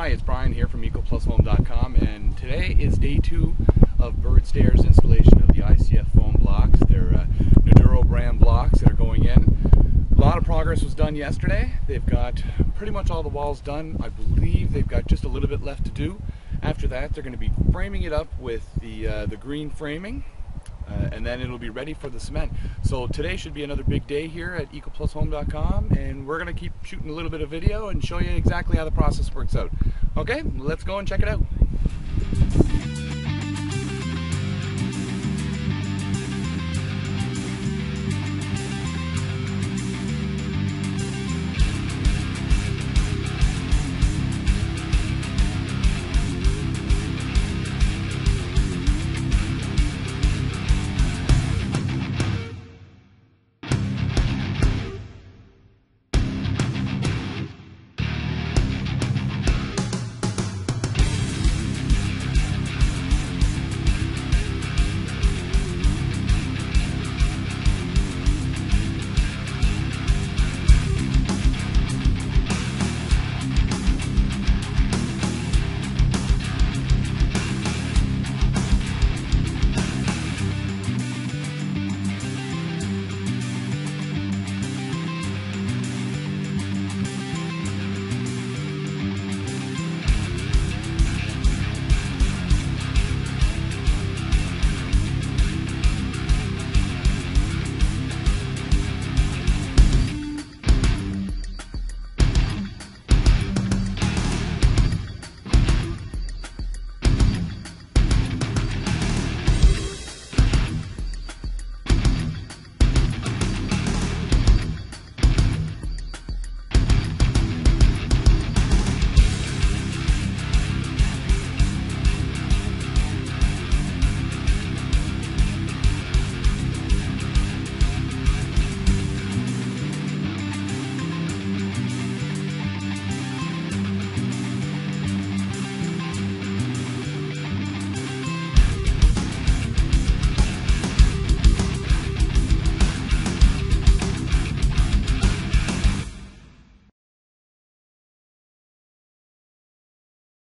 Hi, it's Bryan here from EcoPlusHome.com and today is day two of Bird Stairs installation of the ICF foam blocks. They're uh, Nudura brand blocks that are going in. A lot of progress was done yesterday. They've got pretty much all the walls done. I believe they've got just a little bit left to do. After that, they're going to be framing it up with the, uh, the green framing uh, and then it'll be ready for the cement. So today should be another big day here at EcoPlusHome.com, and we're going to keep shooting a little bit of video and show you exactly how the process works out. Okay, let's go and check it out.